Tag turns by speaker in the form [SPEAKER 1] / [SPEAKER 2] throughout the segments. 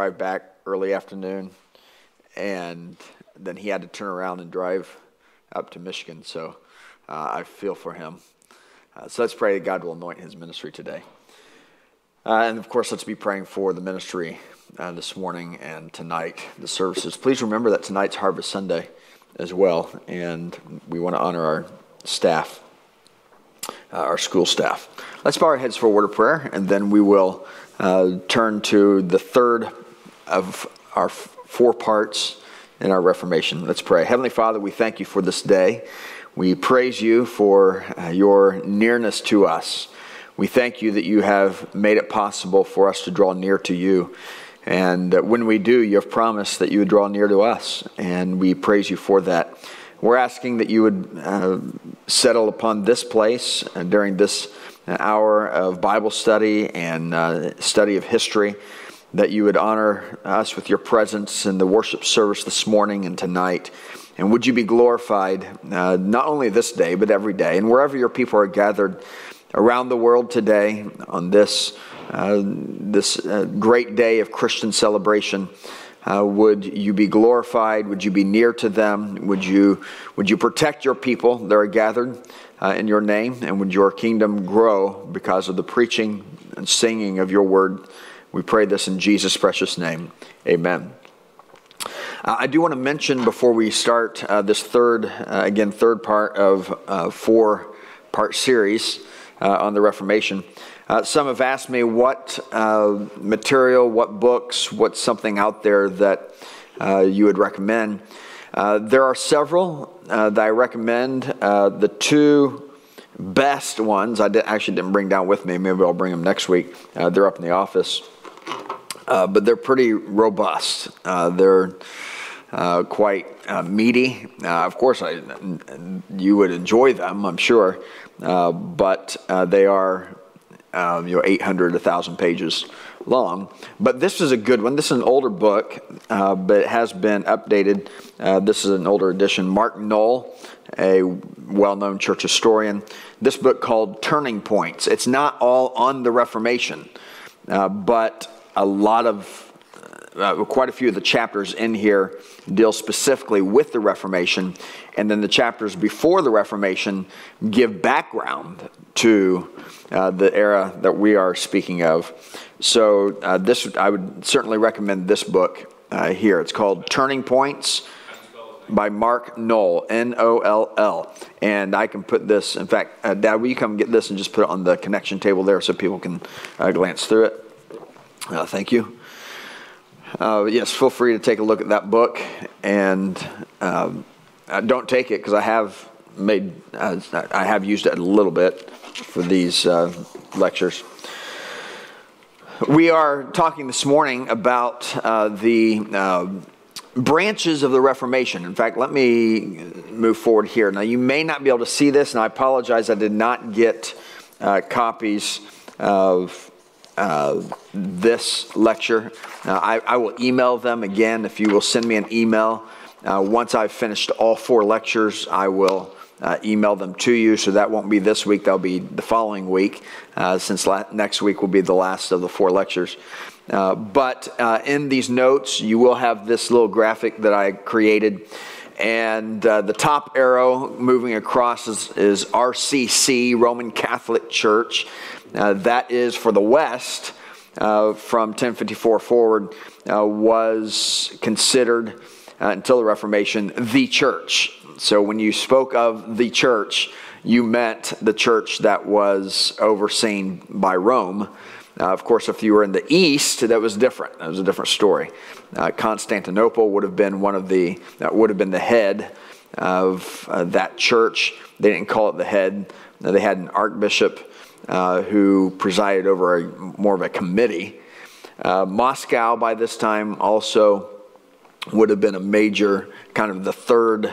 [SPEAKER 1] drive back early afternoon, and then he had to turn around and drive up to Michigan. So uh, I feel for him. Uh, so let's pray that God will anoint his ministry today. Uh, and of course, let's be praying for the ministry uh, this morning and tonight, the services. Please remember that tonight's Harvest Sunday as well, and we want to honor our staff, uh, our school staff. Let's bow our heads for a word of prayer, and then we will uh, turn to the third of our four parts in our Reformation. Let's pray. Heavenly Father, we thank you for this day. We praise you for uh, your nearness to us. We thank you that you have made it possible for us to draw near to you. And when we do, you have promised that you would draw near to us, and we praise you for that. We're asking that you would uh, settle upon this place uh, during this hour of Bible study and uh, study of history, that you would honor us with your presence in the worship service this morning and tonight. And would you be glorified uh, not only this day, but every day, and wherever your people are gathered around the world today on this uh, this uh, great day of Christian celebration. Uh, would you be glorified? Would you be near to them? Would you, would you protect your people that are gathered uh, in your name? And would your kingdom grow because of the preaching and singing of your word? We pray this in Jesus' precious name. Amen. Uh, I do want to mention before we start uh, this third, again, third part of four part series on the Reformation. Uh, some have asked me what uh, material, what books, what's something out there that uh, you would recommend. Uh, there are several uh, that I recommend. Uh, the two best ones, I did, actually didn't bring down with me. Maybe I'll bring them next week. they're up in the office. But they're pretty robust. they're quite meaty. of course, I, you would enjoy them, I'm sure. but they are um, you know, 800, 1,000 pages long. But this is a good one. This is an older book, uh, but it has been updated. Uh, this is an older edition. Mark Noll, a well known church historian. This book called Turning Points. It's not all on the Reformation, uh, but a lot of uh, quite a few of the chapters in here deal specifically with the Reformation, and then the chapters before the Reformation give background to uh, the era that we are speaking of. So uh, this, I would certainly recommend this book uh, here. It's called Turning Points by Mark Noll, N O L L. And I can put this, in fact, uh, Dad, will you come get this and just put it on the connection table there so people can uh, glance through it? Uh, thank you. yes, feel free to take a look at that book. And um, don't take it because I have made, I have used it a little bit for these uh, lectures. We are talking this morning about uh, the uh, branches of the Reformation. In fact, let me move forward here. Now, you may not be able to see this, and I apologize, I did not get uh, copies of uh, this lecture. I, I, will email them again. If you will send me an email, uh, once I've finished all four lectures, I will uh, email them to you. So that won't be this week, that'll be the following week, uh, since next week will be the last of the four lectures. Uh, but uh, in these notes, you will have this little graphic that I created. And uh, the top arrow moving across is, is RCC, Roman Catholic Church. Uh, that is for the West. from 1054 forward, was considered until the Reformation the church. So when you spoke of the church, you meant the church that was overseen by Rome. Uh, of course, if you were in the east, that was different. That was a different story. Uh, Constantinople would have been one of the that would have been the head of uh, that church. They didn't call it the head. They had an archbishop uh, who presided over a, more of a committee. Uh, Moscow, by this time, also would have been a major kind of the third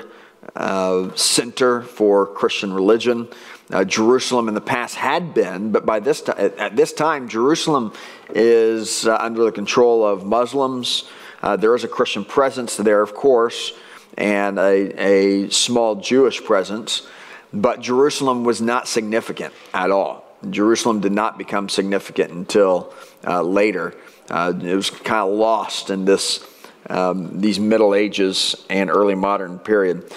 [SPEAKER 1] uh, center for Christian religion. Uh, Jerusalem in the past had been, but by this time, at this time, Jerusalem is uh, under the control of Muslims. Uh, there is a Christian presence there, of course, and a, a small Jewish presence, but Jerusalem was not significant at all. Jerusalem did not become significant until uh, later. Uh, it was kind of lost in this um, these Middle Ages and early modern period.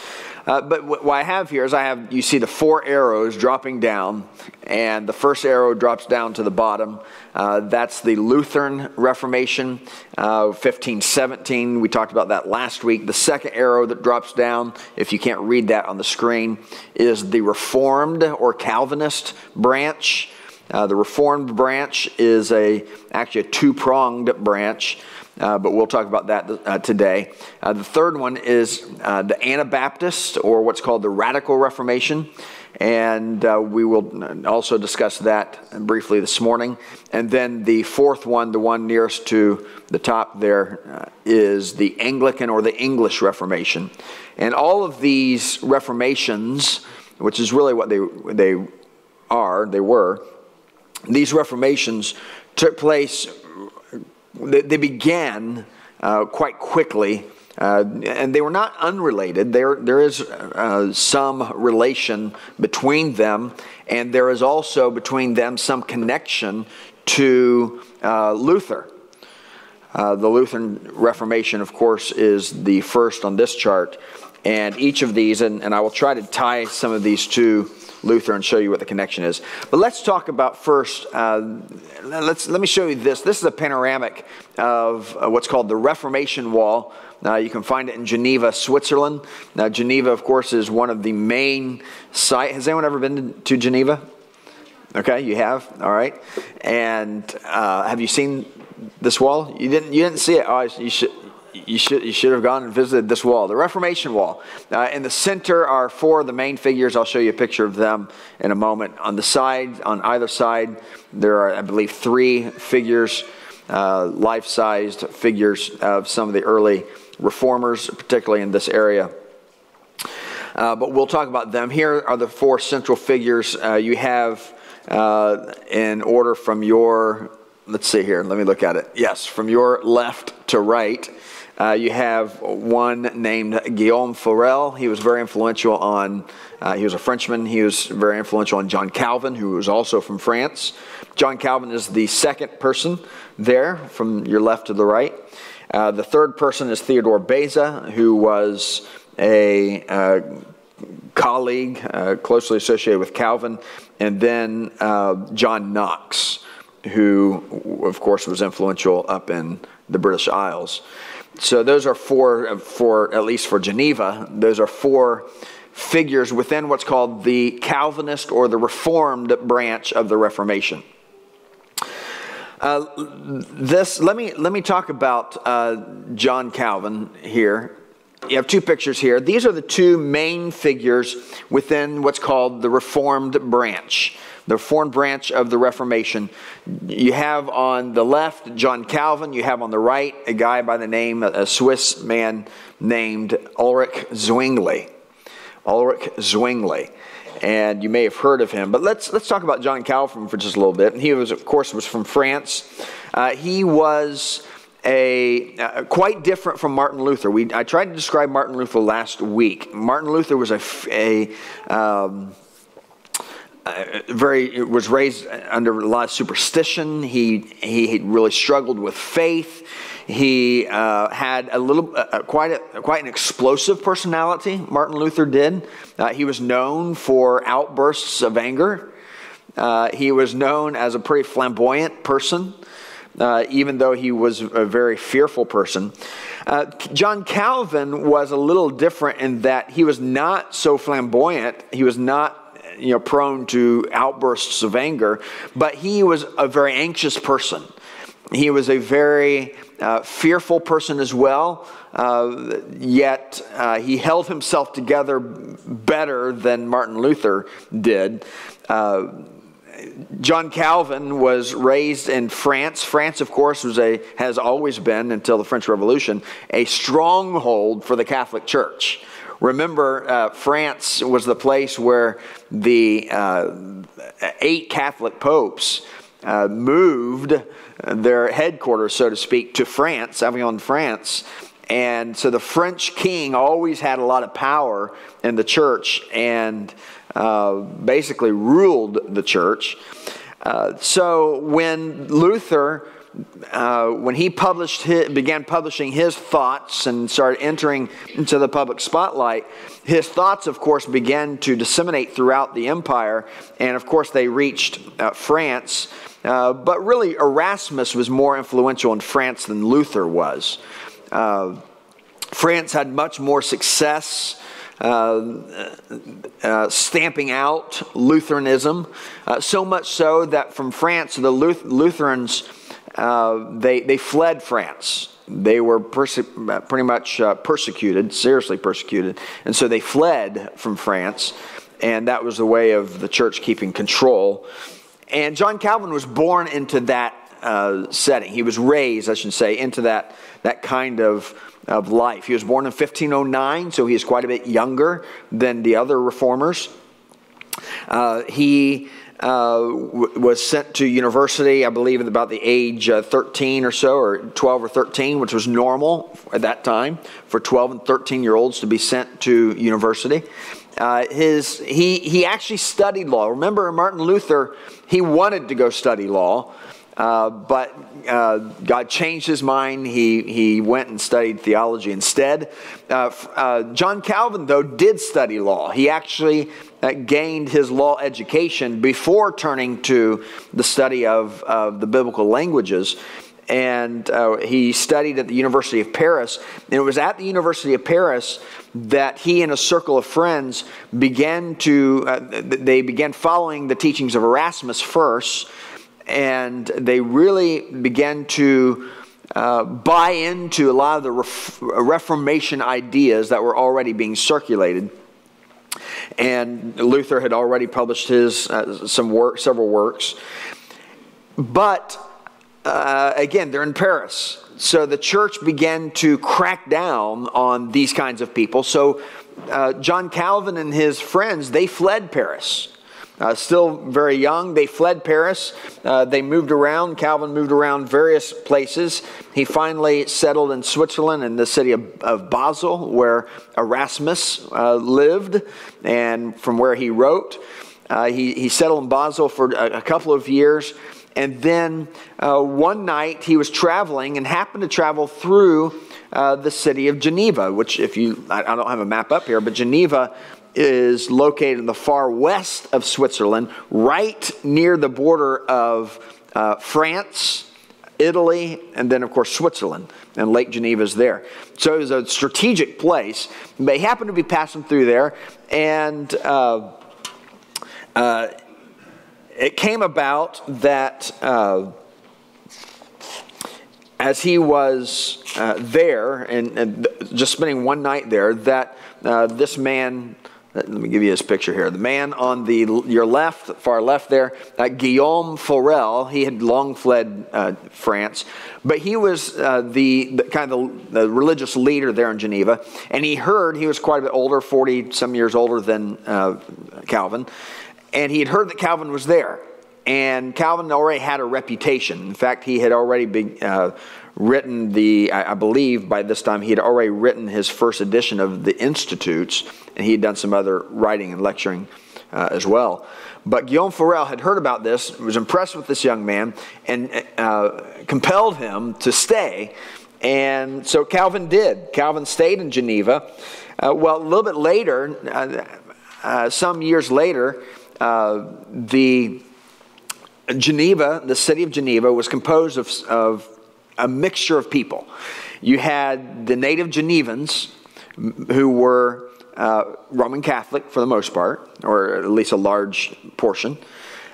[SPEAKER 1] Uh, but what I have here is I have, you see the four arrows dropping down, and the first arrow drops down to the bottom. Uh, that's the Lutheran Reformation, uh, 1517. We talked about that last week. The second arrow that drops down, if you can't read that on the screen, is the Reformed or Calvinist branch. Uh, the Reformed branch is a actually a two-pronged branch. Uh, but we'll talk about that uh, today. Uh, the third one is uh, the Anabaptist, or what's called the Radical Reformation. And uh, we will also discuss that briefly this morning. And then the fourth one, the one nearest to the top there, uh, is the Anglican or the English Reformation. And all of these reformations, which is really what they, they are, they were, these reformations took place they, they began uh, quite quickly. Uh, and they were not unrelated. There, there is uh, some relation between them, and there is also between them some connection to uh, Luther. Uh, the Lutheran Reformation, of course, is the first on this chart, and each of these, and, and I will try to tie some of these to Luther and show you what the connection is. But let's talk about first, uh, let's, let me show you this. This is a panoramic of uh, what's called the Reformation Wall. Uh, you can find it in Geneva, Switzerland. Now, Geneva, of course, is one of the main sites. Has anyone ever been to Geneva? Okay, you have. All right. And uh, have you seen this wall? You didn't. You didn't see it. Oh, you should you should, you should have gone and visited this wall, the Reformation wall. Uh, in the center are four of the main figures. I'll show you a picture of them in a moment. On the side, on either side, there are, I believe, three figures, uh, life sized figures of some of the early reformers, particularly in this area. Uh, but we'll talk about them. Here are the four central figures uh, you have uh, in order from your, let's see here, let me look at it. Yes, from your left to right. Uh, you have one named Guillaume Farel. He was very influential on, uh, he was a Frenchman. He was very influential on John Calvin, who was also from France. John Calvin is the second person there from your left to the right. Uh, the third person is Theodore Beza, who was a uh, colleague uh, closely associated with Calvin. And then uh, John Knox, who, of course, was influential up in the British Isles. So those are four, for at least for Geneva, those are four figures within what's called the Calvinist or the Reformed branch of the Reformation. Uh, this let me let me talk about uh, John Calvin here. You have two pictures here. These are the two main figures within what's called the Reformed branch the Reformed branch of the Reformation. You have on the left John Calvin, you have on the right a guy by the name, a Swiss man named Ulrich Zwingli. Ulrich Zwingli. And you may have heard of him, but let's let's talk about John Calvin for just a little bit. And he was, of course, was from France. Uh, he was a uh, quite different from Martin Luther. We I tried to describe Martin Luther last week. Martin Luther was a, a um, uh, very was raised under a lot of superstition. He he really struggled with faith. He uh, had a little, uh, uh, quite a, quite an explosive personality. Martin Luther did. Uh, he was known for outbursts of anger. Uh, he was known as a pretty flamboyant person, even though he was a very fearful person. John Calvin was a little different in that he was not so flamboyant. He was not you know, prone to outbursts of anger, but he was a very anxious person. He was a very uh, fearful person as well, uh, yet uh, he held himself together better than Martin Luther did. Uh, John Calvin was raised in France. France, of course, was a has always been until the French Revolution a stronghold for the Catholic Church. Remember, uh, France was the place where the uh, eight Catholic popes uh, moved their headquarters, so to speak, to France, Avignon, France. And so the French king always had a lot of power in the church and uh, basically ruled the church. Uh, so when Luther, uh, when he published his, began publishing his thoughts and started entering into the public spotlight, his thoughts, of course, began to disseminate throughout the empire, and of course, they reached uh, France. Uh, but really, Erasmus was more influential in France than Luther was. Uh, France had much more success uh, uh, stamping out Lutheranism, uh, so much so that from France, the Luth- Lutherans uh, they, they fled France. They were perse- pretty much uh, persecuted, seriously persecuted, and so they fled from France, and that was the way of the church keeping control. And John Calvin was born into that uh, setting. He was raised, I should say, into that, that kind of, of life. He was born in 1509, so he is quite a bit younger than the other reformers. Uh, he uh, w- was sent to university, I believe, at about the age uh, 13 or so, or 12 or 13, which was normal at that time for 12 and 13 year olds to be sent to university. Uh, his, he, he actually studied law. Remember, Martin Luther, he wanted to go study law, uh, but uh, God changed his mind. He, he went and studied theology instead. Uh, John Calvin, though, did study law. He actually gained his law education before turning to the study of, of the biblical languages and uh, he studied at the University of Paris. And it was at the University of Paris that he and a circle of friends began to uh, they began following the teachings of Erasmus first, and they really began to. Uh, buy into a lot of the ref- Reformation ideas that were already being circulated. And Luther had already published his uh, some work, several works. But uh, again, they're in Paris. So the church began to crack down on these kinds of people. So uh, John Calvin and his friends, they fled Paris. Uh, still very young, they fled Paris. Uh, they moved around. Calvin moved around various places. He finally settled in Switzerland in the city of, of Basel, where Erasmus uh, lived and from where he wrote. Uh, he, he settled in Basel for a, a couple of years. And then uh, one night he was traveling and happened to travel through uh, the city of Geneva, which, if you, I, I don't have a map up here, but Geneva is located in the far west of Switzerland, right near the border of uh, France, Italy, and then, of course, Switzerland. And Lake Geneva is there. So it was a strategic place. They happened to be passing through there, and uh, uh, it came about that uh, as he was uh, there and, and, just spending one night there, that uh, this man, let me give you his picture here. The man on the your left, far left there, uh, Guillaume Farel. He had long fled uh, France, but he was uh, the, the, kind of the, the, religious leader there in Geneva, and he heard he was quite a bit older, forty some years older than Calvin and he had heard that Calvin was there. And Calvin already had a reputation. In fact, he had already been, uh, written the, I, I believe by this time, he had already written his first edition of the Institutes, and he had done some other writing and lecturing uh, as well. But Guillaume Farel had heard about this, was impressed with this young man, and uh, compelled him to stay. And so Calvin did. Calvin stayed in Geneva. Uh, well, a little bit later, uh, uh, some years later, the Geneva, the city of Geneva, was composed of, of a mixture of people. You had the native Genevans, who were uh, Roman Catholic for the most part, or at least a large portion.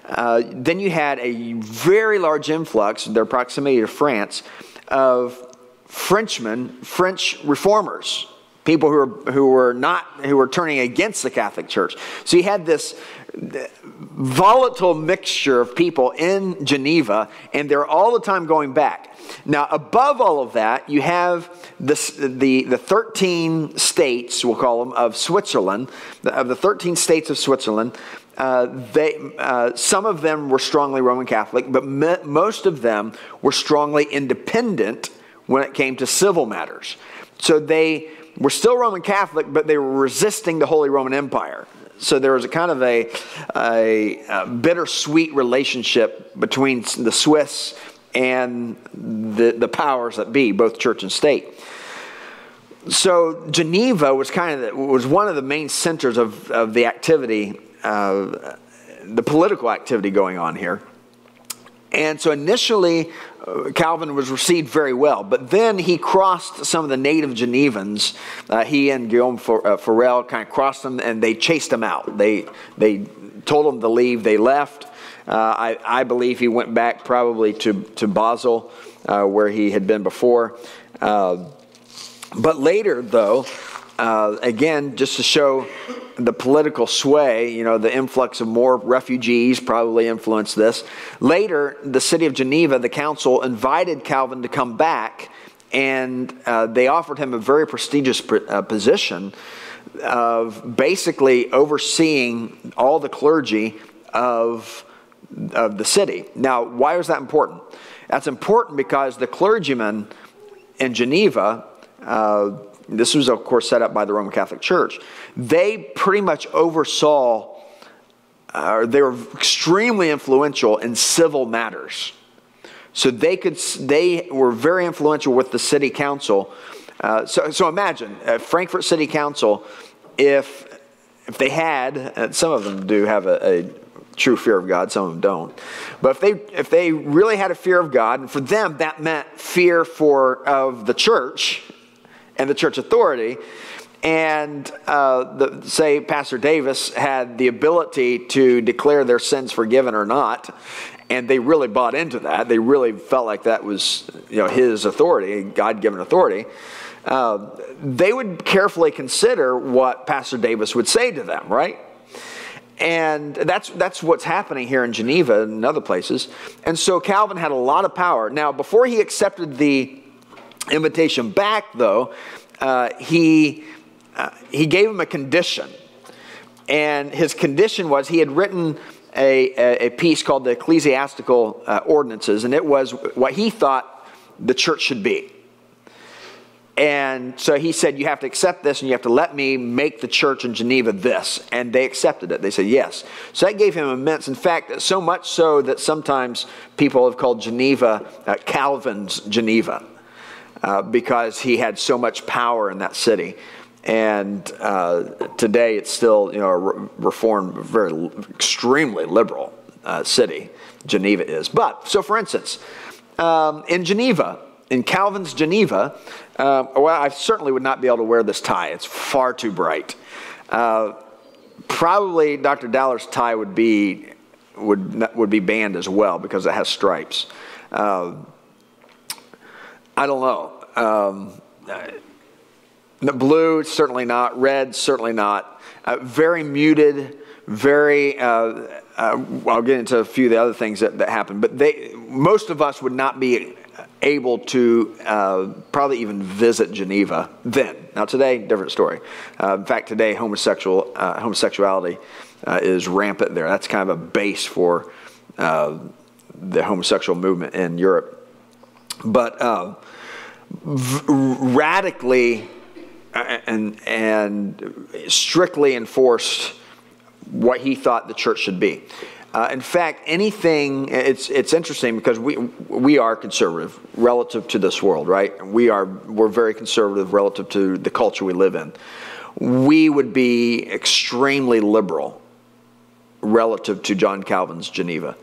[SPEAKER 1] Uh, then you had a very large influx, their proximity to France, of Frenchmen, French reformers, people who were, who were not who were turning against the Catholic Church. So you had this volatile mixture of people in Geneva, and they're all the time going back. Now, above all of that, you have this, the, the 13 states, we'll call them, of Switzerland, of the 13 states of Switzerland. Uh, they, uh, some of them were strongly Roman Catholic, but me, most of them were strongly independent when it came to civil matters. So they were still Roman Catholic, but they were resisting the Holy Roman Empire. so there was a kind of a, a, a bittersweet relationship between the Swiss and the, the powers that be, both church and state. So Geneva was kind of the, was one of the main centers of, of the activity, uh, the political activity going on here. And so initially, Calvin was received very well, but then he crossed some of the native Genevans. Uh, he and Guillaume uh, Farel kind of crossed them, and they chased him out. They they told him to leave. They left. Uh, I, I, believe he went back probably to to Basel, uh, where he had been before. Uh, but later, though, again, just to show the political sway, you know, the influx of more refugees probably influenced this. Later, the city of Geneva, the council invited Calvin to come back, and uh, they offered him a very prestigious uh, position of basically overseeing all the clergy of, of the city. Now, why was that important? That's important because the clergymen in Geneva, uh, this was, of course, set up by the Roman Catholic Church. They pretty much oversaw, uh, they were extremely influential in civil matters. So they could, they were very influential with the city council. Uh, so, so imagine Frankfort City Council, if if they had, some of them do have a, a true fear of God, some of them don't. But if they if they really had a fear of God, and for them that meant fear for of the church and the church authority. And uh, the, say Pastor Davis had the ability to declare their sins forgiven or not, and they really bought into that. They really felt like that was you know his authority, God given authority. Uh, they would carefully consider what Pastor Davis would say to them, right? And that's, that's what's happening here in Geneva and other places. And so Calvin had a lot of power. Now, before he accepted the invitation back, though, uh, he, uh, he gave him a condition. And his condition was he had written a, a, a piece called the Ecclesiastical uh, Ordinances, and it was what he thought the church should be. And so he said, You have to accept this and you have to let me make the church in Geneva this. And they accepted it. They said, Yes. So that gave him immense. In fact, so much so that sometimes people have called Geneva uh, Calvin's Geneva. Uh, because he had so much power in that city. And uh, today it's still, you know, a reformed, very extremely liberal uh, city, Geneva is. But, so for instance, um, in Geneva, in Calvin's Geneva, uh, well, I certainly would not be able to wear this tie. It's far too bright. Uh, probably Dr. Daller's tie would be would would be banned as well because it has stripes. Uh, I don't know. Um, the blue, certainly not. Red, certainly not. Uh, very muted, very. Uh, uh, I'll get into a few of the other things that, that happen, but they, most of us would not be able to uh, probably even visit Geneva then. Now today, different story. Uh, in fact, today homosexual uh, homosexuality uh, is rampant there. That's kind of a base for uh, the homosexual movement in Europe. But v- radically uh, and, and strictly enforced what he thought the church should be. Uh, in fact, anything, it's, it's interesting because we, we are conservative relative to this world, right? We are, we're very conservative relative to the culture we live in. We would be extremely liberal relative to John Calvin's Geneva.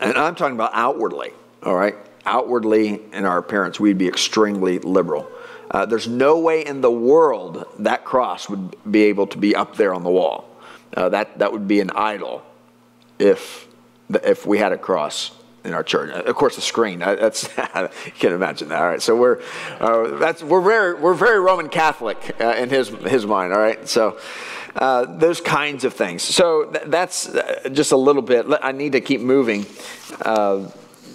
[SPEAKER 1] And I'm talking about outwardly, all right? Outwardly in our appearance, we'd be extremely liberal. Uh, there's no way in the world that cross would be able to be up there on the wall. Uh, that, that would be an idol if, if we had a cross in our church. Of course, the screen. Uh, that's you can imagine that. All right, so we're uh, that's we're very we're very Roman Catholic uh, in his his mind. All right, so. Uh, those kinds of things. So th- that's uh, just a little bit. I need to keep moving.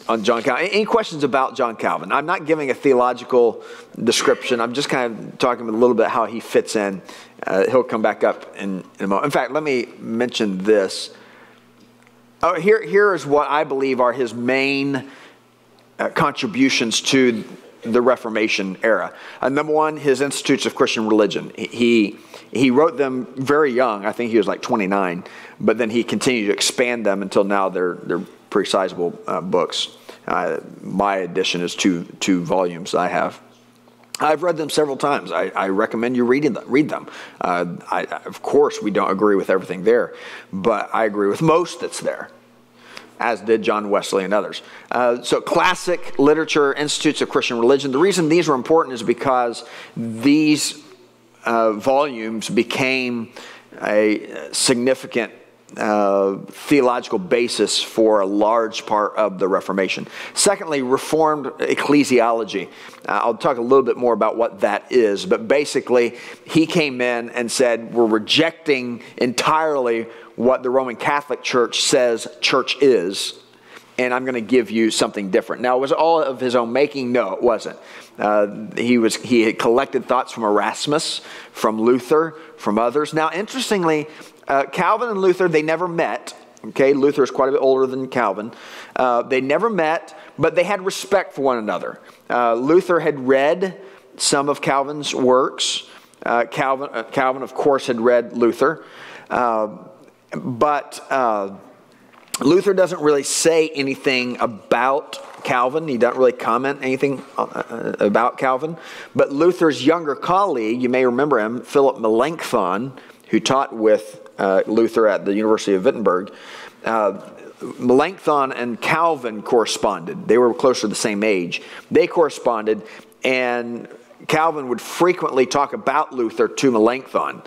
[SPEAKER 1] On John Calvin. Any questions about John Calvin? I'm not giving a theological description. I'm just kind of talking a little bit how he fits in. Uh, he'll come back up in, in, a moment. In fact, let me mention this. Oh, here, here is what I believe are his main uh, contributions to the Reformation era. Uh, number one, his Institutes of Christian Religion. He, he wrote them very young. I think he was like 29, but then he continued to expand them until now they're, they're pretty sizable uh, books. Uh, my edition is two, two volumes I have. I've read them several times. I, I recommend you reading them, read them. Uh, I, of course, we don't agree with everything there, but I agree with most that's there as did John Wesley and others. Uh, so, classic literature, institutes of Christian religion. The reason these were important is because these uh, volumes became a significant uh, theological basis for a large part of the Reformation. Secondly, Reformed ecclesiology. Uh, I'll talk a little bit more about what that is, but basically, he came in and said, We're rejecting entirely what the Roman Catholic Church says church is, and I'm going to give you something different. Now, it was all of his own making? No, it wasn't. Uh, he was he had collected thoughts from Erasmus, from Luther, from others. Now, interestingly, uh, Calvin and Luther they never met. Okay, Luther is quite a bit older than Calvin. Uh, they never met, but they had respect for one another. Uh, Luther had read some of Calvin's works. Uh, Calvin, uh, Calvin, of course, had read Luther. But uh, Luther doesn't really say anything about Calvin. He doesn't really comment anything about Calvin. But Luther's younger colleague, you may remember him, Philip Melanchthon, who taught with uh, Luther at the University of Wittenberg, uh, Melanchthon and Calvin corresponded. They were close to the same age. They corresponded, and Calvin would frequently talk about Luther to Melanchthon.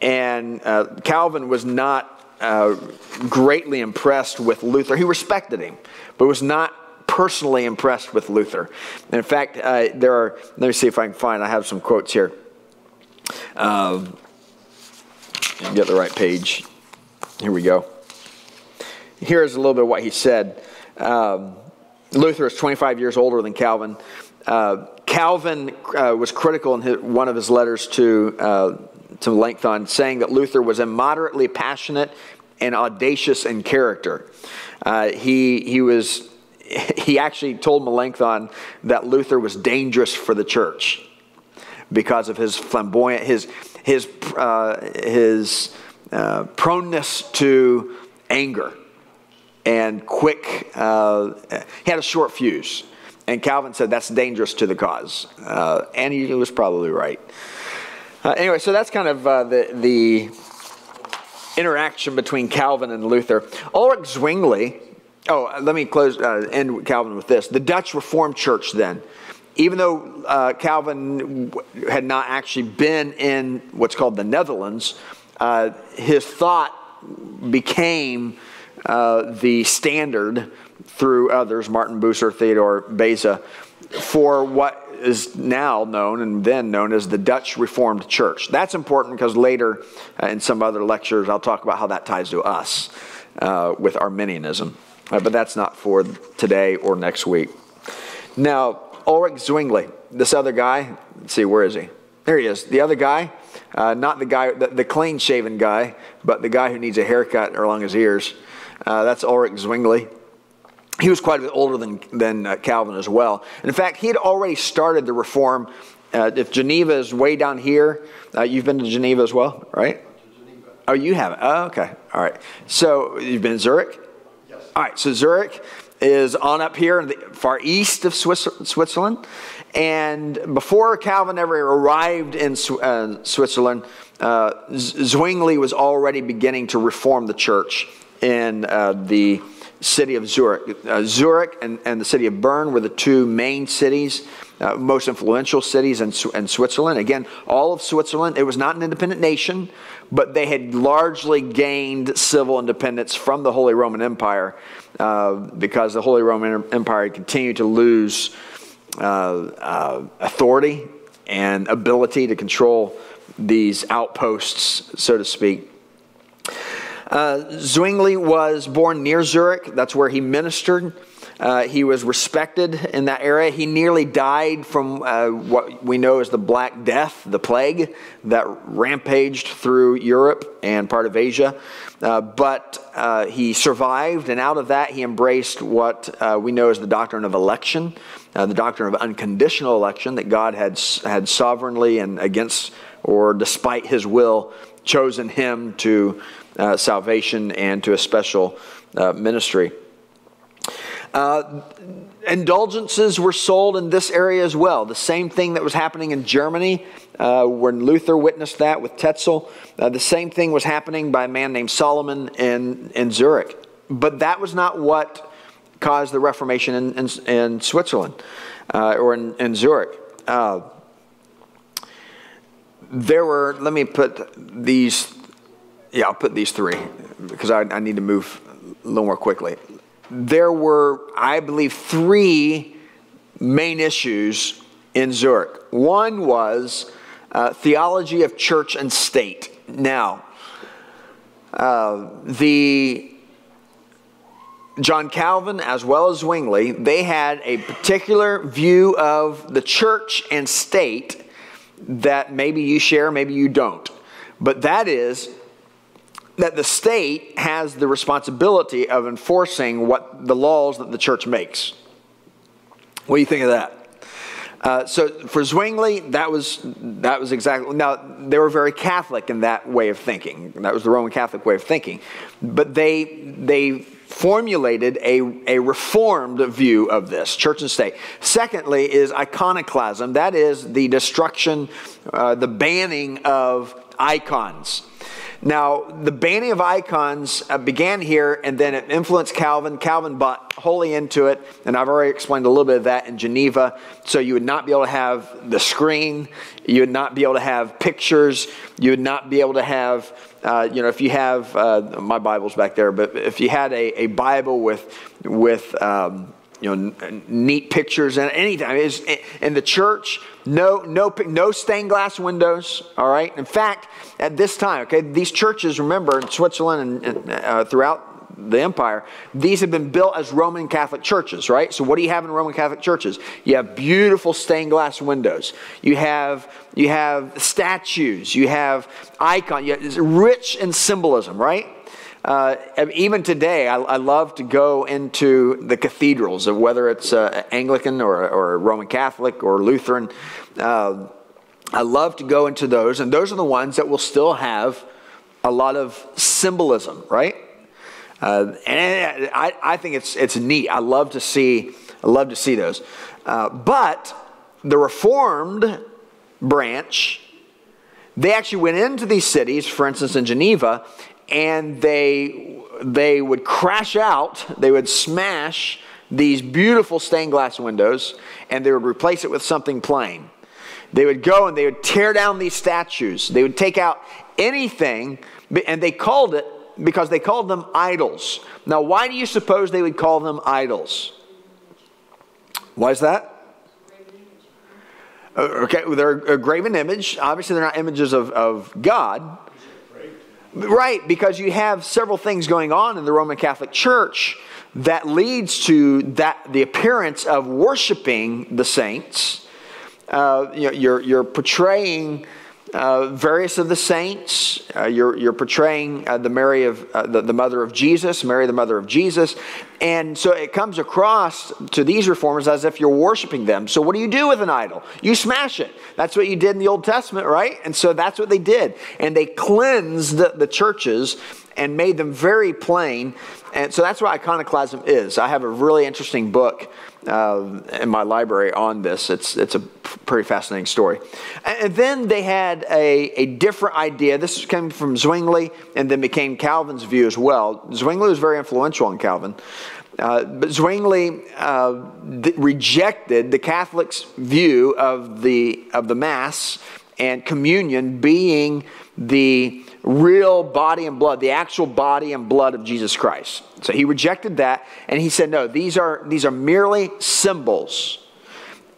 [SPEAKER 1] And uh, Calvin was not uh, greatly impressed with Luther. He respected him, but was not personally impressed with Luther. And in fact, uh, there are, let me see if I can find, I have some quotes here. Um, get the right page. Here we go. Here's a little bit of what he said. Um, Luther is 25 years older than Calvin. Uh, Calvin uh, was critical in his, one of his letters to uh, to Melanchthon, saying that Luther was immoderately passionate and audacious in character. Uh, he, he, was, he actually told Melanchthon that Luther was dangerous for the church because of his flamboyant, his, his, uh, his uh, proneness to anger and quick, uh, he had a short fuse. And Calvin said that's dangerous to the cause. Uh, and he was probably right. Uh, anyway, so that's kind of uh, the, the interaction between Calvin and Luther. Ulrich Zwingli, oh, let me close, end Calvin with this. The Dutch Reformed Church, then, even though uh, Calvin had not actually been in what's called the Netherlands, uh, his thought became uh, the standard through others, Martin Bucer, Theodore Beza, for what is now known and then known as the Dutch Reformed Church. That's important because later uh, in some other lectures I'll talk about how that ties to us uh, with Arminianism. Uh, but that's not for today or next week. Now, Ulrich Zwingli, this other guy, let's see, where is he? There he is. The other guy, uh, not the guy, the, the clean shaven guy, but the guy who needs a haircut along his ears. Uh, that's Ulrich Zwingli he was quite a bit older than, than uh, Calvin as well. In fact, he had already started the reform. Uh, if Geneva is way down here, uh, you've been to Geneva as well, right? Oh, you haven't? Oh, okay. All right. So you've been to Zurich? Yes. All right. So Zurich is on up here in the far east of Switzerland. And before Calvin ever arrived in uh, Switzerland, uh, Zwingli was already beginning to reform the church in uh, the city of Zurich. Uh, Zurich and, and the city of Bern were the two main cities, uh, most influential cities in, in Switzerland. Again, all of Switzerland, it was not an independent nation, but they had largely gained civil independence from the Holy Roman Empire uh, because the Holy Roman Empire continued to lose uh, uh, authority and ability to control these outposts, so to speak. Uh, Zwingli was born near Zurich. That's where he ministered. Uh, he was respected in that area. He nearly died from uh, what we know as the Black Death, the plague that rampaged through Europe and part of Asia. Uh, but uh, he survived, and out of that, he embraced what uh, we know as the doctrine of election, the doctrine of unconditional election, that God had, had sovereignly and against or despite his will chosen him to salvation and to a special ministry. Uh, indulgences were sold in this area as well. The same thing that was happening in Germany uh, when Luther witnessed that with Tetzel. Uh, the same thing was happening by a man named Solomon in, in Zurich. But that was not what caused the Reformation in, in, in Switzerland uh, or in, in Zurich. Uh, there were, let me put these, yeah, I'll put these three because I, I need to move a little more quickly there were, I believe, three main issues in Zurich. One was uh, theology of church and state. Now, uh, the John Calvin as well as Zwingli, they had a particular view of the church and state that maybe you share, maybe you don't. But that is that the state has the responsibility of enforcing what the laws that the church makes. What do you think of that? Uh, so for Zwingli, that was that was exactly now they were very Catholic in that way of thinking. That was the Roman Catholic way of thinking, but they they formulated a, a reformed view of this church and state. Secondly, is iconoclasm. That is the destruction, uh, the banning of icons. Now, the banning of icons uh, began here and then it influenced Calvin. Calvin bought wholly into it, and I've already explained a little bit of that in Geneva. So you would not be able to have the screen, you would not be able to have pictures, you would not be able to have, uh, you know, if you have, uh, my Bible's back there, but if you had a, a Bible with, with, um, you know, neat pictures and anytime. It's, in the church, no, no, no stained glass windows. All right. In fact, at this time, okay, these churches, remember, in Switzerland and uh, throughout the empire, these have been built as Roman Catholic churches, right? So what do you have in Roman Catholic churches? You have beautiful stained glass windows. You have you have statues. You have icon. You have, rich in symbolism, right? Uh, even today, I, I, love to go into the cathedrals, of whether it's uh, Anglican or, or Roman Catholic or Lutheran. Uh, I love to go into those, and those are the ones that will still have a lot of symbolism, right? Uh, and I, I, think it's it's neat. I love to see I love to see those. Uh, but the Reformed branch, they actually went into these cities, for instance, in Geneva, and they, they would crash out, they would smash these beautiful stained glass windows, and they would replace it with something plain. They would go and they would tear down these statues. They would take out anything, and they called it because they called them idols. Now, why do you suppose they would call them idols? Why is that? Uh, okay, they're a graven image. Obviously, they're not images of, of God. Right, because you have several things going on in the Roman Catholic Church that leads to that the appearance of worshiping the saints. Uh, you know, you're, you're portraying uh, various of the saints. Uh, you're, you're portraying uh, the Mary of uh, the, the mother of Jesus, Mary the mother of Jesus, and so it comes across to these reformers as if you're worshiping them. So what do you do with an idol? You smash it. That's what you did in the Old Testament, right? And so that's what they did, and they cleansed the, the churches and made them very plain. And so that's what iconoclasm is. I have a really interesting book uh, in my library on this. It's, it's a pretty fascinating story. And then they had a, a different idea. This came from Zwingli and then became Calvin's view as well. Zwingli was very influential on Calvin. Uh, but Zwingli uh, rejected the Catholics' view of the, of the Mass and communion being the real body and blood, the actual body and blood of Jesus Christ. So he rejected that and he said, no, these are, these are merely symbols.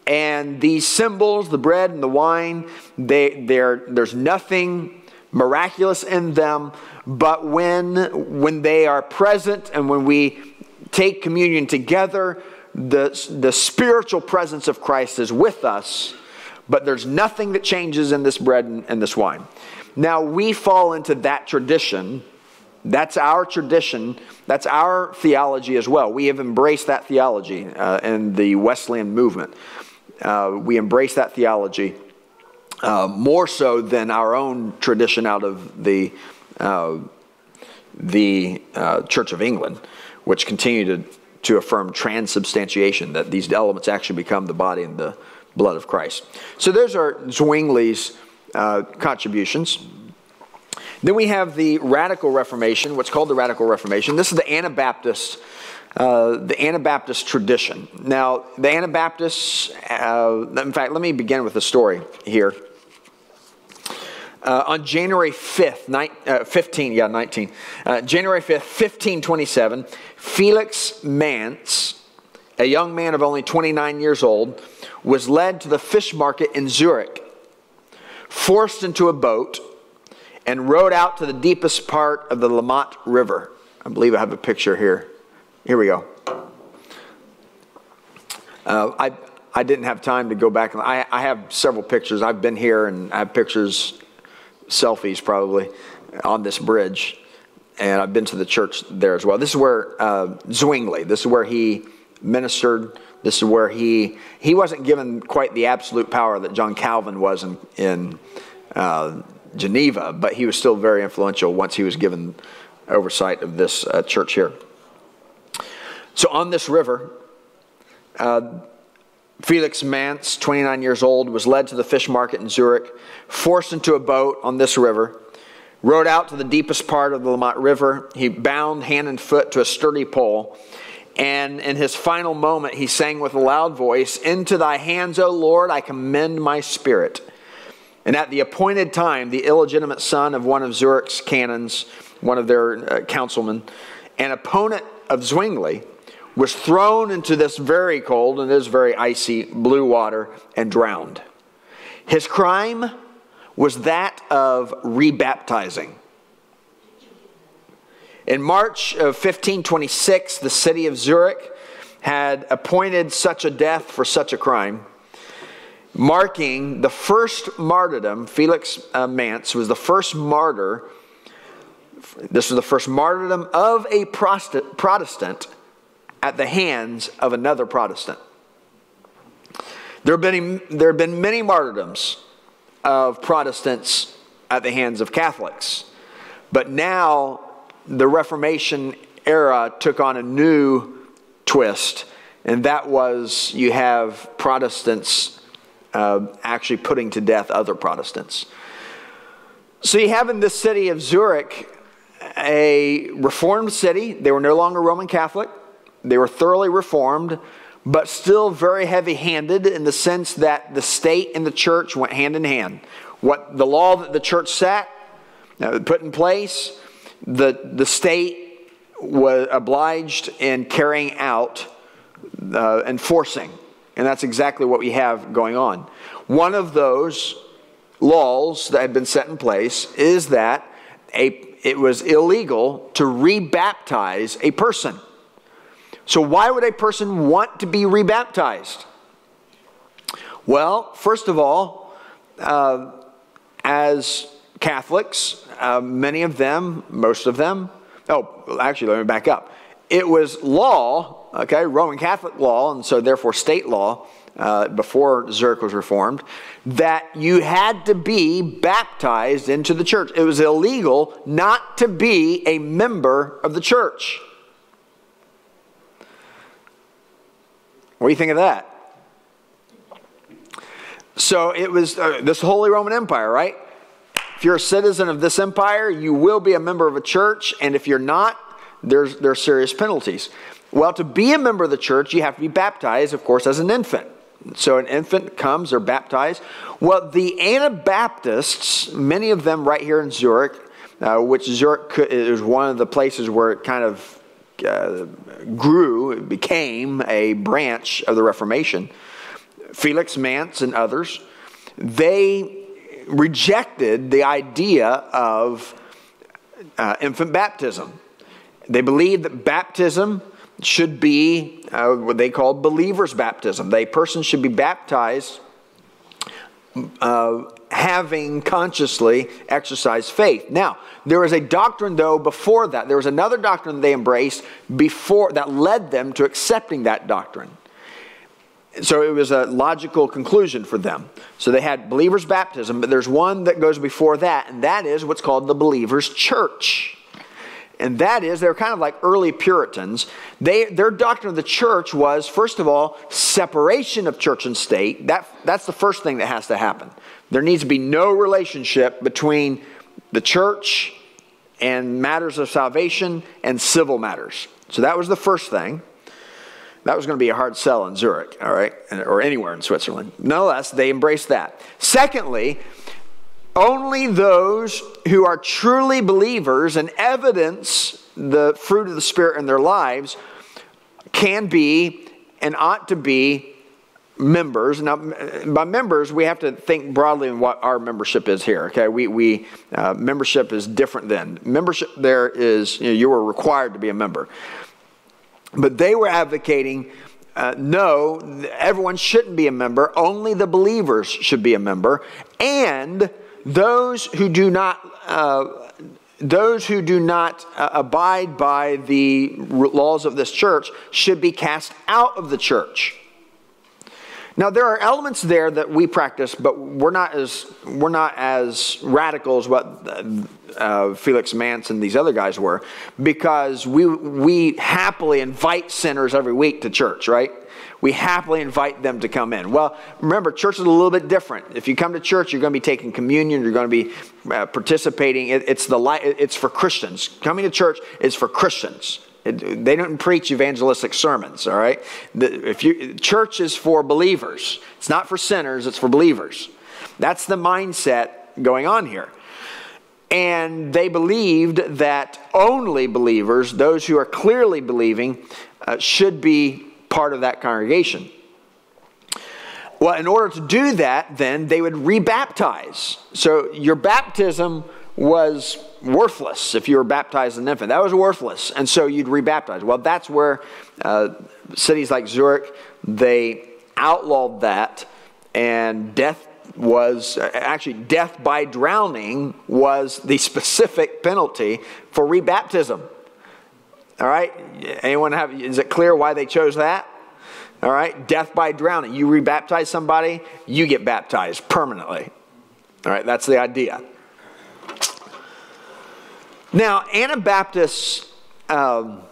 [SPEAKER 1] And these symbols, the bread and the wine, they, there's nothing miraculous in them, but when, when they are present and when we take communion together. The, the spiritual presence of Christ is with us, but there's nothing that changes in this bread and, and this wine. Now, we fall into that tradition. That's our tradition. That's our theology as well. We have embraced that theology uh, in the Wesleyan movement. Uh, we embrace that theology uh, more so than our own tradition out of the, uh, the uh, Church of England, which continued to, to affirm transubstantiation, that these elements actually become the body and the blood of Christ. So those are Zwingli's uh, contributions. Then we have the Radical Reformation, what's called the Radical Reformation. This is the Anabaptist, uh, the Anabaptist tradition. Now, the Anabaptists, uh, in fact, let me begin with a story here. Uh, on January 5th, ni- uh, 15, yeah, 19, uh, January 5th, 1527, Felix Manz, a young man of only 29 years old, was led to the fish market in Zurich, forced into a boat, and rowed out to the deepest part of the Limmat River. I believe I have a picture here. Here we go. Uh, I, I didn't have time to go back. I, I have several pictures. I've been here and I have pictures, selfies probably, on this bridge. And I've been to the church there as well. This is where uh, Zwingli, this is where he ministered. This is where he, he wasn't given quite the absolute power that John Calvin was in, in uh, Geneva, but he was still very influential once he was given oversight of this uh, church here. So on this river, uh, Felix Manz, 29 years old, was led to the fish market in Zurich, forced into a boat on this river, rowed out to the deepest part of the Limmat River. He bound hand and foot to a sturdy pole. And in his final moment, he sang with a loud voice, Into thy hands, O Lord, I commend my spirit. And at the appointed time, the illegitimate son of one of Zurich's canons, one of their uh, councilmen, an opponent of Zwingli, was thrown into this very cold and this very icy blue water and drowned. His crime was that of rebaptizing. In March of 1526, the city of Zurich had appointed such a death for such a crime marking the first martyrdom. Felix uh, Manz was the first martyr. This was the first martyrdom of a Protestant at the hands of another Protestant. There have been, there have been many martyrdoms of Protestants at the hands of Catholics, but now the Reformation era took on a new twist, and that was you have Protestants uh, actually putting to death other Protestants. So you have in this city of Zurich a reformed city. They were no longer Roman Catholic, they were thoroughly reformed, but still very heavy handed in the sense that the state and the church went hand in hand. What the law that the church set, uh, put in place, the, the state was obliged in carrying out, uh, enforcing and that's exactly what we have going on. One of those laws that had been set in place is that a, it was illegal to rebaptize a person. So, why would a person want to be rebaptized? Well, first of all, uh, as Catholics, uh, many of them, most of them, oh, actually, let me back up. It was law okay, Roman Catholic law, and so therefore state law, uh, before Zurich was reformed, that you had to be baptized into the church. It was illegal not to be a member of the church. What do you think of that? So it was uh, this Holy Roman Empire, right? If you're a citizen of this empire, you will be a member of a church, and if you're not, there's, there are serious penalties. Well, to be a member of the church, you have to be baptized, of course, as an infant. So an infant comes, they're baptized. Well, the Anabaptists, many of them right here in Zurich, uh, which Zurich is one of the places where it kind of uh, grew, it became a branch of the Reformation. Felix Manz and others, they rejected the idea of uh, infant baptism. They believed that baptism should be uh, what they call believer's baptism. The person should be baptized uh, having consciously exercised faith. Now, there was a doctrine, though, before that. There was another doctrine they embraced before that led them to accepting that doctrine. So it was a logical conclusion for them. So they had believer's baptism, but there's one that goes before that, and that is what's called the believer's church. And that is, they're kind of like early Puritans. They, their doctrine of the church was, first of all, separation of church and state. That, that's the first thing that has to happen. There needs to be no relationship between the church and matters of salvation and civil matters. So that was the first thing. That was going to be a hard sell in Zurich, all right, or anywhere in Switzerland. Nonetheless, they embraced that. Secondly, only those who are truly believers and evidence the fruit of the Spirit in their lives can be and ought to be members. Now, by members, we have to think broadly in what our membership is here. Okay, we, we uh, membership is different than membership. There is you, know, you were required to be a member, but they were advocating. Uh, no, everyone shouldn't be a member. Only the believers should be a member, and those who do not uh, those who do not uh, abide by the laws of this church should be cast out of the church. Now there are elements there that we practice, but we're not as we're not as radical as what uh, Felix Manz and these other guys were, because we we happily invite sinners every week to church, right? we happily invite them to come in. Well, remember, church is a little bit different. If you come to church, you're going to be taking communion, you're going to be uh, participating. It, it's, the li- it's for Christians. Coming to church is for Christians. They don't preach evangelistic sermons, all right? The, if you, church is for believers. It's not for sinners, it's for believers. That's the mindset going on here. And they believed that only believers, those who are clearly believing, uh, should be part of that congregation. Well, in order to do that, then they would rebaptize. So your baptism was worthless if you were baptized as an infant. That was worthless. And so you'd rebaptize. Well, that's where uh, cities like Zurich, they outlawed that, and death was actually death by drowning was the specific penalty for rebaptism. All right? Anyone have, is it clear why they chose that? All right? Death by drowning. You rebaptize somebody, you get baptized permanently. All right? That's the idea. Now, Anabaptists um,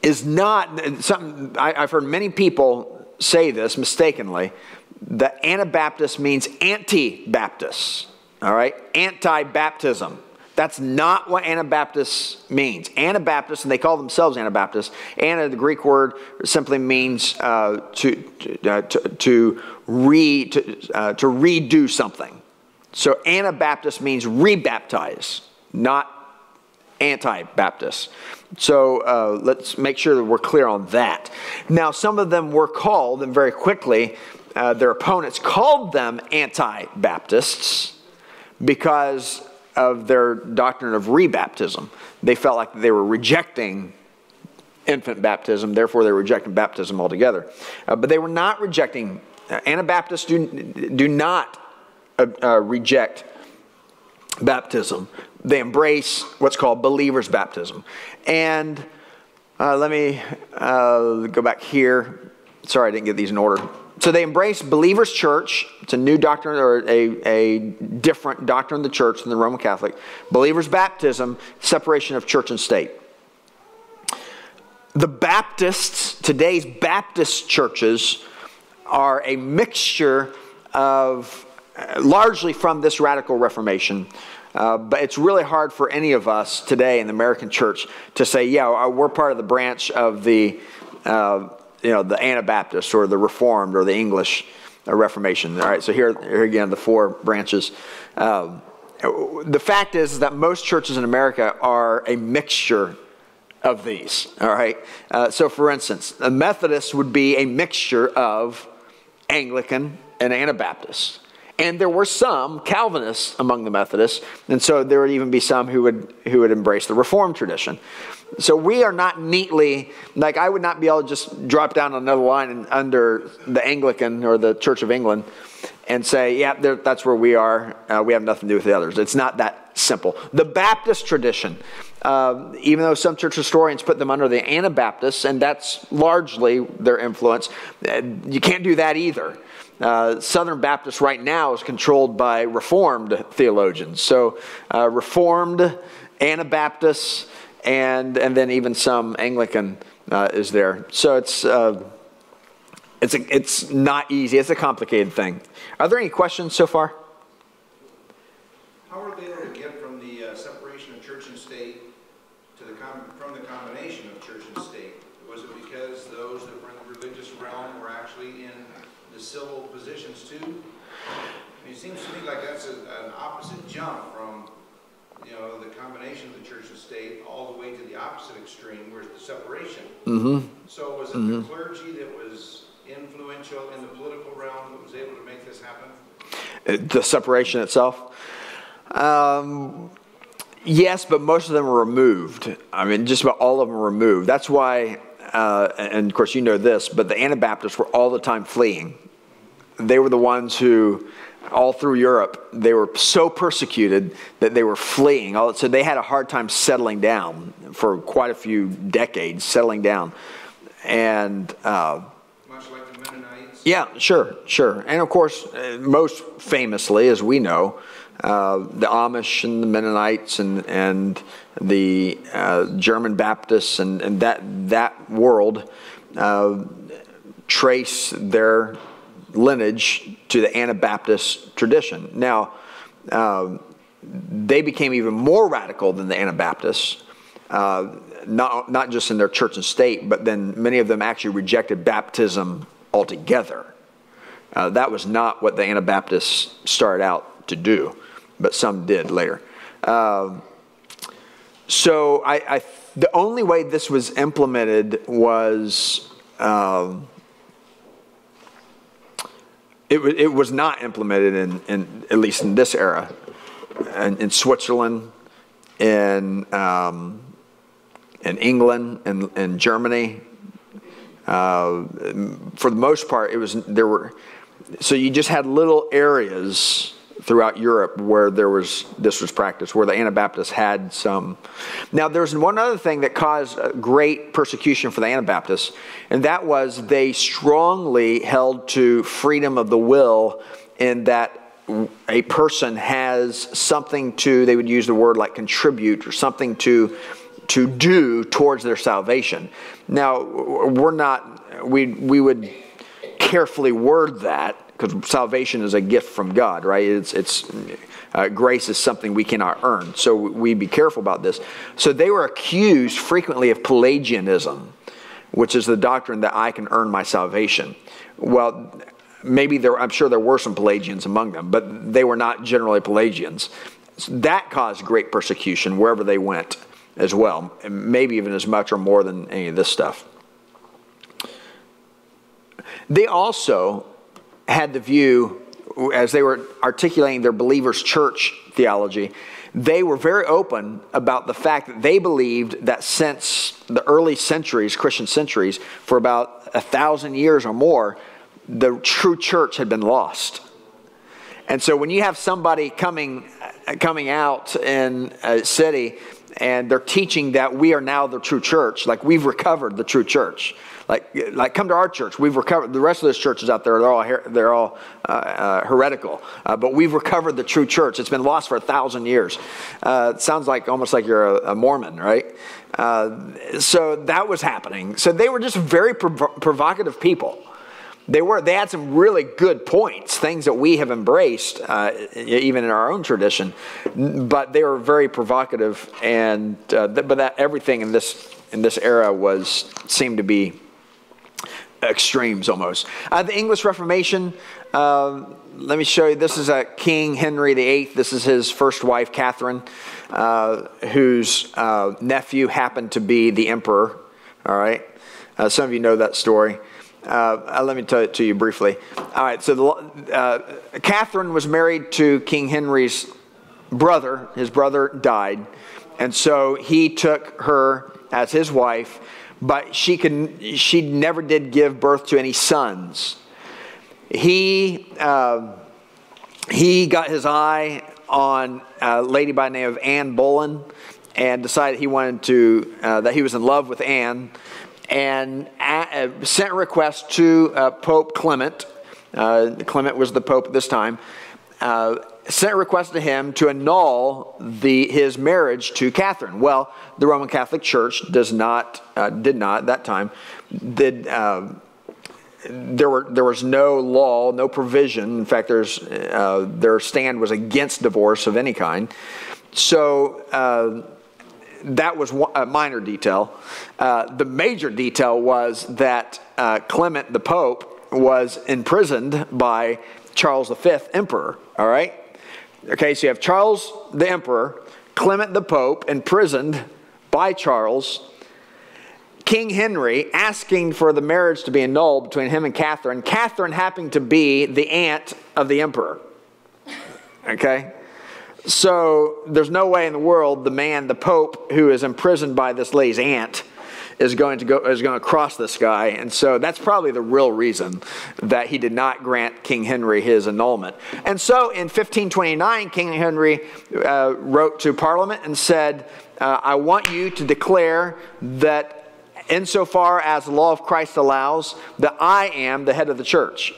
[SPEAKER 1] is not something, I, I've heard many people say this mistakenly that Anabaptist means anti Baptist. All right? Anti baptism. That's not what Anabaptists means. Anabaptists, and they call themselves Anabaptists, Ana, the Greek word, simply means uh, to, uh, to, to, re, to, uh, to redo something. So Anabaptist means rebaptize, not anti-Baptist. So uh, let's make sure that we're clear on that. Now, some of them were called, and very quickly, uh, their opponents called them anti-Baptists because of their doctrine of rebaptism. They felt like they were rejecting infant baptism, therefore, they were rejecting baptism altogether. Uh, but they were not rejecting, uh, Anabaptists do, do not uh, uh, reject baptism. They embrace what's called believer's baptism. And uh, let me uh, go back here. Sorry, I didn't get these in order. So they embrace believers' church. It's a new doctrine or a, a different doctrine of the church than the Roman Catholic. Believers' baptism, separation of church and state. The Baptists, today's Baptist churches, are a mixture of largely from this radical Reformation. Uh, but it's really hard for any of us today in the American church to say, yeah, we're part of the branch of the uh, you know, the Anabaptist or the Reformed or the English uh, Reformation. All right, so here, here again, the four branches. Um, the fact is, is that most churches in America are a mixture of these. All right. Uh, so, for instance, a Methodist would be a mixture of Anglican and Anabaptist. And there were some Calvinists among the Methodists, and so there would even be some who would who would embrace the Reformed tradition. So we are not neatly, like I would not be able to just drop down another line under the Anglican or the Church of England and say, yeah, that's where we are. Uh, we have nothing to do with the others. It's not that simple. The Baptist tradition, uh, even though some church historians put them under the Anabaptists, and that's largely their influence, uh, you can't do that either. Uh, Southern Baptist right now is controlled by Reformed theologians. So, uh, Reformed, Anabaptists, and, and then even some Anglican uh, is there. So, it's, uh, it's, a, it's not easy, it's a complicated thing. Are there any questions so far?
[SPEAKER 2] How are they able to get from the uh, separation of church and state to the from the combination of church and state? Was it because those that were in the religious realm were actually in the civil positions too? I mean, it seems to me like that's a, an opposite jump from you know the combination of the church and state all the way to the opposite extreme, where's the separation.
[SPEAKER 1] Mm-hmm.
[SPEAKER 2] So was it mm-hmm. the clergy that was influential in the political realm that was able to make this happen? Uh,
[SPEAKER 1] the separation itself? Um, yes, but most of them were removed. I mean, just about all of them were removed. That's why, uh, and of course you know this, but the Anabaptists were all the time fleeing. They were the ones who, all through Europe, they were so persecuted that they were fleeing. So they had a hard time settling down for quite a few decades, settling down. And uh, yeah, sure, sure. And of course, uh, most famously, as we know, uh, the Amish and the Mennonites and, and the uh, German Baptists and, and that, that world uh, trace their lineage to the Anabaptist tradition. Now, uh, they became even more radical than the Anabaptists. Uh, not, not just in their church and state, but then many of them actually rejected baptism altogether. Uh, that was not what the Anabaptists started out to do, but some did later. Uh, so I, I, the only way this was implemented was um, it, it was not implemented in, in at least in this era. In, in Switzerland, in um, in England, in, in Germany, uh, for the most part, it was there were so you just had little areas throughout Europe where there was this was practiced, where the Anabaptists had some. Now, there's one other thing that caused uh, great persecution for the Anabaptists, and that was they strongly held to freedom of the will, in that a person has something to. They would use the word like contribute or something to to do towards their salvation. Now, we're not, we, we would carefully word that because salvation is a gift from God, right? It's, it's uh, grace is something we cannot earn. So we be careful about this. So they were accused frequently of Pelagianism, which is the doctrine that I can earn my salvation. Well, maybe there, I'm sure there were some Pelagians among them, but they were not generally Pelagians. That caused great persecution wherever they went as well, maybe even as much or more than any of this stuff. They also had the view, as they were articulating their believers' church theology, they were very open about the fact that they believed that since the early centuries, Christian centuries, for about a thousand years or more, the true church had been lost. And so when you have somebody coming coming out in a city and they're teaching that we are now the true church, like we've recovered the true church. Like, like come to our church. We've recovered. The rest of those churches out there, they're all they're all uh, uh, heretical. Uh, but we've recovered the true church. It's been lost for a thousand years. Uh, sounds like almost like you're a, a Mormon, right? Uh, so that was happening. So they were just very prov- provocative people they were they had some really good points things that we have embraced uh, even in our own tradition but they were very provocative and th- but that everything in this in this era was seemed to be extremes almost. Uh, the english reformation uh, let me show you this is a king henry viii this is his first wife catherine uh, whose uh, nephew happened to be the emperor all right? Some of you know that story. Uh, uh, let me tell it to you briefly. All right, so the, uh, Catherine was married to King Henry's brother. His brother died, And so he took her as his wife, but she, could, she never did give birth to any sons. He, uh, he got his eye on a lady by the name of Anne Boleyn and decided he wanted to, uh, that he was in love with Anne and uh, sent a request to uh, Pope Clement. Uh, Clement was the Pope at this time. Uh, sent a request to him to annul the, his marriage to Catherine. Well, the Roman Catholic Church does not, uh, did not at that time, did, uh, there, were, there was no law, no provision. In fact, there's, uh, their stand was against divorce of any kind. So uh, that was a minor detail. Uh, the major detail was that Clement the Pope was imprisoned by Charles V, Emperor. All right? Okay, so you have Charles the Emperor, Clement the Pope, imprisoned by Charles, King Henry asking for the marriage to be annulled between him and Catherine, Catherine happening to be the aunt of the emperor. Okay? So there's no way in the world the man, the Pope, who is imprisoned by this lady's aunt, is going to go is going to cross this guy and so that's probably the real reason that he did not grant king henry his annulment. And so in 1529 king henry uh, wrote to parliament and said uh, i want you to declare that insofar as the law of christ allows that i am the head of the church.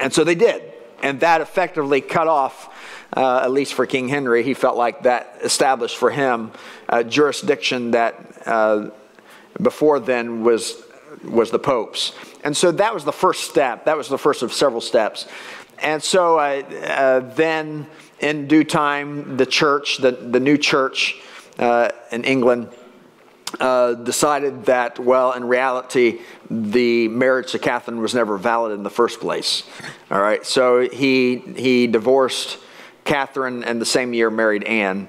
[SPEAKER 1] And so they did. And that effectively cut off uh, at least for King Henry, he felt like that established for him a jurisdiction that uh, before then was, was the Pope's. And so that was the first step. That was the first of several steps. And so uh, uh then, in due time, the church, the, the new church uh, in England, uh, decided that, well, in reality, the marriage to Catherine was never valid in the first place. All right, so he he divorced Catherine and the same year married Anne.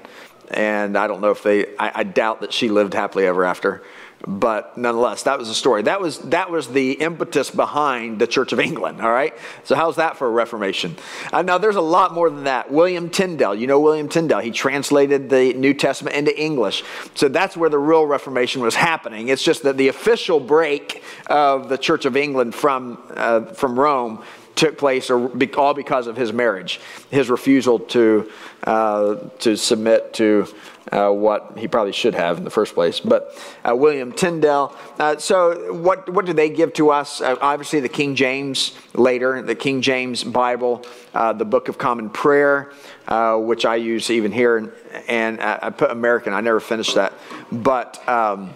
[SPEAKER 1] And I don't know if they, I, I doubt that she lived happily ever after but nonetheless, that was the story. That was that was the impetus behind the Church of England. All right. So how's that for a Reformation? Uh, now there's a lot more than that. William Tyndale, you know William Tyndale. He translated the New Testament into English. So that's where the real Reformation was happening. It's just that the official break of the Church of England from uh, from Rome took place all because of his marriage, his refusal to, uh, to submit to uh, what he probably should have in the first place. But uh, William Tyndale. Uh, so, what, what do they give to us? Uh, obviously, the King James later, the King James Bible, uh, the Book of Common Prayer, which I use even here. And, and I put American, I never finished that. But um,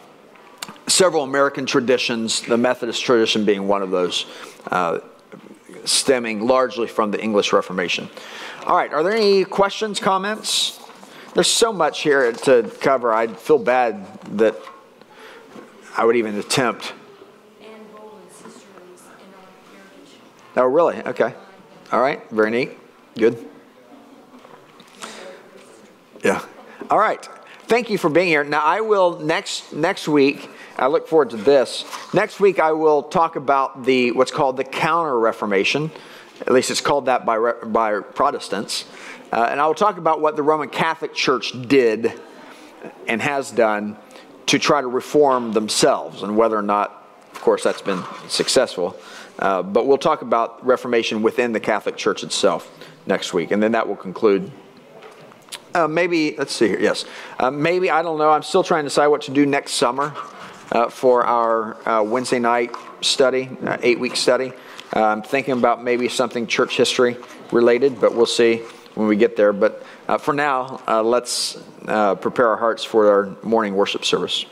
[SPEAKER 1] several American traditions, the Methodist tradition being one of those stemming largely from the English Reformation. All right, are there any questions, comments? There's so much here to cover. I'd feel bad that I would even attempt. Oh, really? Okay. All right. Very neat. Good. Yeah. All right. Thank you for being here. Now, I will next next week I look forward to this. Next week, I will talk about the what's called the Counter Reformation. At least it's called that by, by Protestants. Uh, and I will talk about what the Roman Catholic Church did and has done to try to reform themselves and whether or not, of course, that's been successful. Uh, but we'll talk about Reformation within the Catholic Church itself next week. And then that will conclude. Uh, maybe, let's see here, yes. Uh, maybe, I don't know, I'm still trying to decide what to do next summer uh, for our uh, Wednesday night study, uh, eight week study. Uh, I'm thinking about maybe something church history related, but we'll see when we get there. But uh, for now, uh, let's prepare our hearts for our morning worship service.